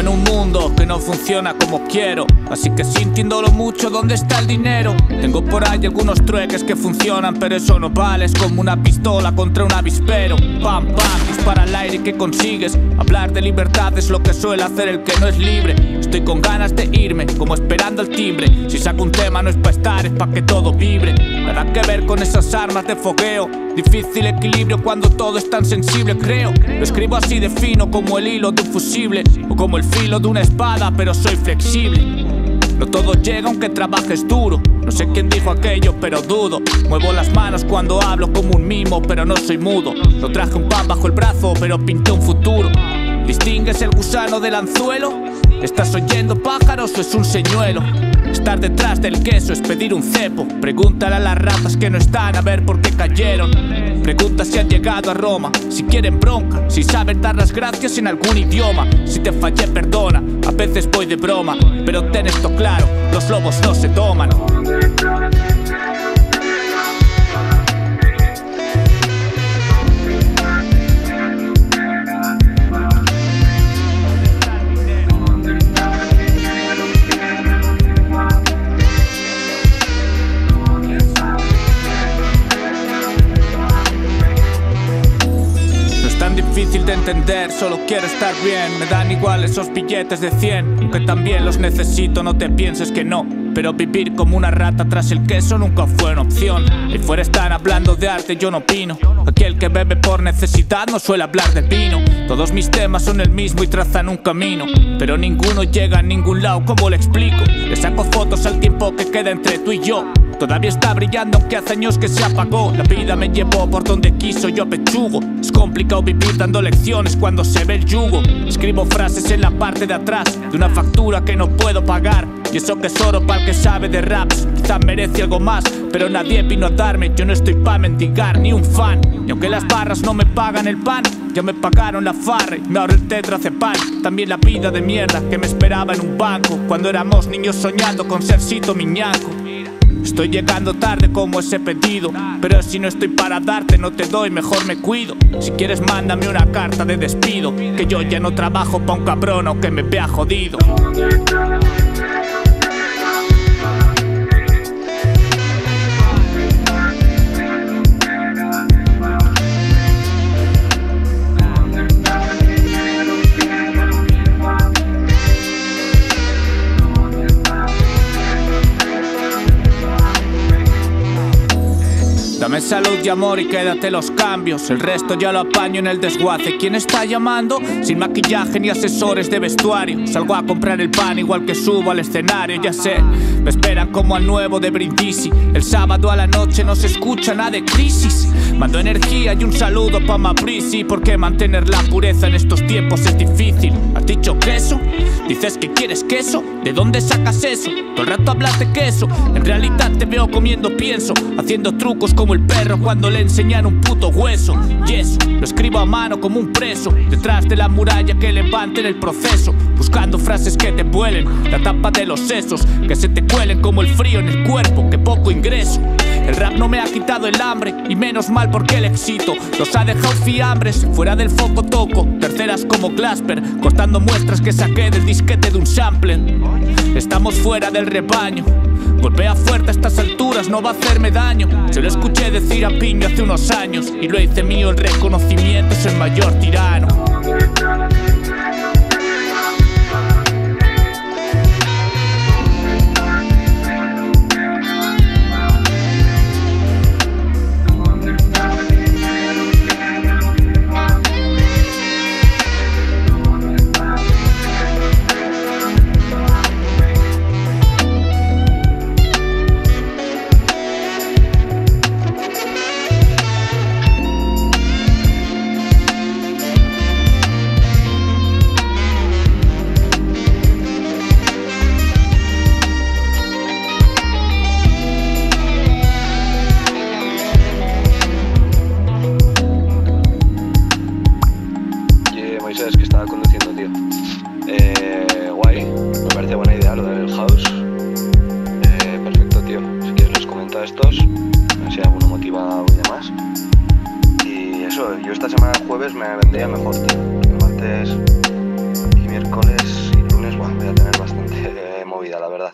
en un mundo que no funciona como quiero. Así que sintiéndolo mucho, ¿dónde está el dinero? Tengo por ahí algunos trueques que funcionan, pero eso no vale. Es como una pistola contra un avispero. Pam, pam, dispara al aire que consigues. Hablar de libertad es lo que suele hacer el que no es libre. Estoy con ganas de irme, como esperando el timbre. Si saco un tema no es para estar, es para que todo vibre. Nada que ver con esas armas de fogueo. Difícil equilibrio cuando todo es tan sensible, creo. Lo escribo así de fino como el hilo de un fusible o como el filo de una espada, pero soy flexible. No todo llega aunque trabajes duro. No sé quién dijo aquello, pero dudo. Muevo las manos cuando hablo como un mimo, pero no soy mudo. No traje un pan bajo el brazo, pero pinté un futuro. ¿Distingues el gusano del anzuelo? ¿Estás oyendo pájaros o es un señuelo? Estar detrás del queso es pedir un cepo. Pregúntale a las ratas que no están a ver por qué cayeron. Pregunta si han llegado a Roma, si quieren bronca, si saben dar las gracias en algún idioma. Si te fallé, perdona, a veces voy de broma, pero ten esto claro: los lobos no se toman. Solo quiero estar bien. Me dan igual esos billetes de 100, aunque también los necesito, no te pienses que no. Pero vivir como una rata tras el queso nunca fue una opción. Y fuera están hablando de arte, yo no opino. Aquel que bebe por necesidad no suele hablar de vino. Todos mis temas son el mismo y trazan un camino. Pero ninguno llega a ningún lado, ¿cómo le explico? Le saco fotos al tiempo que queda entre tú y yo. Todavía está brillando aunque hace años que se apagó. La vida me llevó por donde quiso, yo pechugo Es complicado vivir dando lecciones cuando se ve el yugo. Escribo frases en la parte de atrás De una factura que no puedo pagar. Y eso que es oro para el que sabe de raps Quizá merece algo más, pero nadie vino a darme. Yo no estoy pa' mendigar ni un fan. Y aunque las barras no me pagan el pan ya me pagaron la farra me ahorré el tetracepal También la vida de mierda que me esperaba en un banco Cuando éramos niños soñando con ser Sito Miñanco Estoy llegando tarde como ese pedido Pero si no estoy para darte no te doy, mejor me cuido. Si quieres mándame una carta de despido Que yo ya no trabajo pa' un cabrón aunque me vea jodido Dame salud y amor y quédate los cambios. El resto ya lo apaño en el desguace. ¿Quién está llamando? Sin maquillaje ni asesores de vestuario. Salgo a comprar el pan igual que subo al escenario, ya sé. Me esperan como al nuevo de Brindisi. El sábado a la noche no se escucha nada de crisis. Mando energía y un saludo pa' Maprisi. Porque mantener la pureza en estos tiempos es difícil. ¿Has dicho queso? Dices que quieres queso. ¿De dónde sacas eso? Todo el rato hablas de queso. En realidad te veo comiendo pienso. Haciendo trucos como el perro cuando le enseñan un puto hueso. Y lo escribo a mano como un preso. Detrás de la muralla que levanten el proceso. Buscando frases que te vuelen. La tapa de los sesos. Que se te cuelen como el frío en el cuerpo. Que poco ingreso. El rap no me ha quitado el hambre. Y menos mal porque el éxito los ha dejado fiambres. Fuera del foco toco. Terceras como Glasper. Cortando muestras que saqué del disquete de un sampling. Estamos fuera del rebaño. Golpea fuerte a estas alturas, no va a hacerme daño. Se lo escuché decir a Piño hace unos años y lo hice mío. El reconocimiento es el mayor tirano. estos, no sé, alguno motivado y demás. Y eso, yo esta semana jueves me vendría mejor, tío. Martes y miércoles y lunes, bueno, voy a tener bastante movida, la verdad.